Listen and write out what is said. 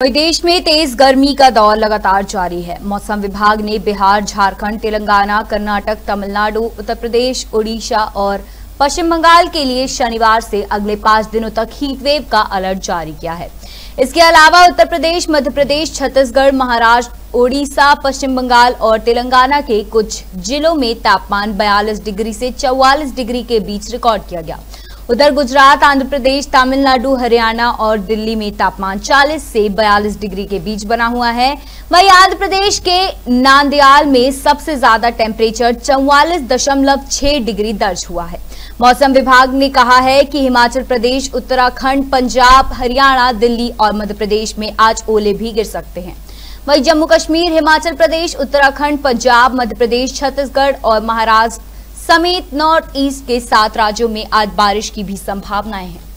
वही देश में तेज गर्मी का दौर लगातार जारी है। मौसम विभाग ने बिहार, झारखंड, तेलंगाना, कर्नाटक, तमिलनाडु, उत्तर प्रदेश, ओडिशा और पश्चिम बंगाल के लिए शनिवार से अगले पाँच दिनों तक हीट वेव का अलर्ट जारी किया है। इसके अलावा उत्तर प्रदेश, मध्य प्रदेश, छत्तीसगढ़, महाराष्ट्र, ओडिशा, पश्चिम बंगाल और तेलंगाना के कुछ जिलों में तापमान 42 डिग्री से 44 डिग्री के बीच रिकॉर्ड किया गया। उधर गुजरात आंध्र प्रदेश तमिलनाडु, हरियाणा और दिल्ली में तापमान 40 से 42 डिग्री के बीच बना हुआ है। वहीं आंध्र प्रदेश के नांदयाल में सबसे ज़्यादा टेम्परेचर चौवालीस डिग्री दर्ज हुआ है। मौसम विभाग ने कहा है कि हिमाचल प्रदेश, उत्तराखंड, पंजाब, हरियाणा, दिल्ली और मध्य प्रदेश में आज ओले भी गिर सकते हैं। वहीं जम्मू कश्मीर, हिमाचल प्रदेश, उत्तराखंड, पंजाब मध्य प्रदेश छत्तीसगढ़ और महाराष्ट्र समेत नॉर्थ ईस्ट के सात राज्यों में आज बारिश की भी संभावनाएँ हैं।